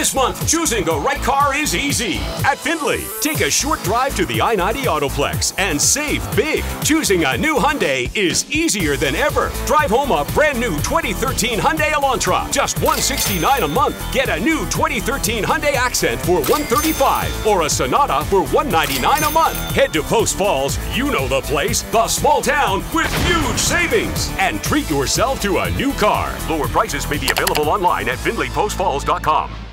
This month, choosing the right car is easy. At Findlay, take a short drive to the I 90 Autoplex and save big. Choosing a new Hyundai is easier than ever. Drive home a brand new 2013 Hyundai Elantra, just $169 a month. Get a new 2013 Hyundai Accent for $135 or a Sonata for $199 a month. Head to Post Falls, you know the place, the small town with huge savings. And treat yourself to a new car. Lower prices may be available online at FindlayPostFalls.com.